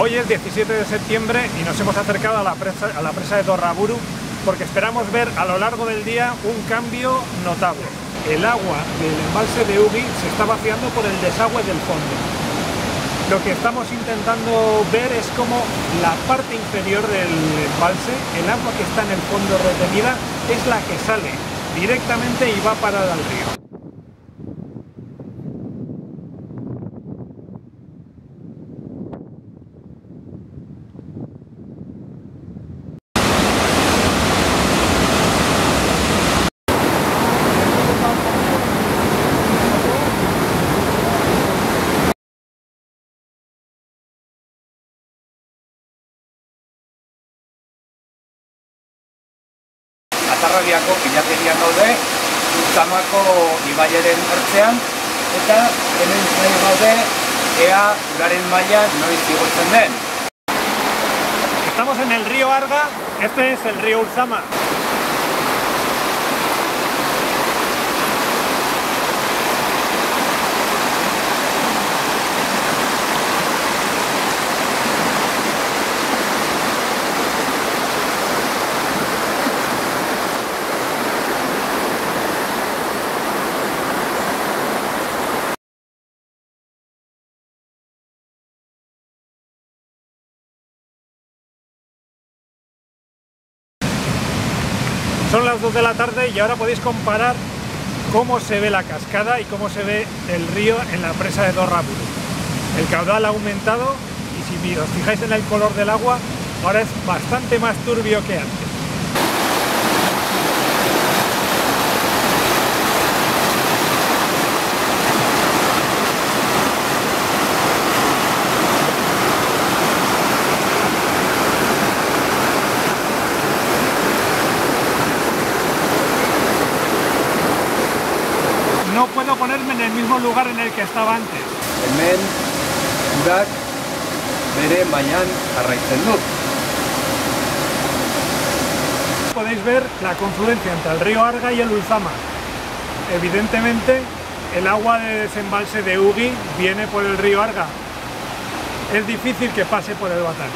Hoy es 17 de septiembre y nos hemos acercado a la presa, de Torraburu porque esperamos ver a lo largo del día un cambio notable. El agua del embalse de Ugi se está vaciando por el desagüe del fondo. Lo que estamos intentando ver es cómo la parte inferior del embalse, el agua que está en el fondo retenida, es la que sale directamente y va a parar al río. Atarrabiako pilaterian gaude, Ultzamako ibaiaren ertzean, eta hemen nahi gaude ea uraren maila noiz igotzen den. Estamos en el río Arga, este es el río Ulzama. Son las 2 de la tarde y ahora podéis comparar cómo se ve la cascada y cómo se ve el río en la presa de Dorraburu. El caudal ha aumentado y si os fijáis en el color del agua, ahora es bastante más turbio que antes. Puedo ponerme en el mismo lugar en el que estaba antes. Hemen urak bere mailan jarraitzen du. Podéis ver la confluencia entre el río Arga y el Ulzama. Evidentemente, el agua de desembalse de Ugi viene por el río Arga. Es difícil que pase por el Batán.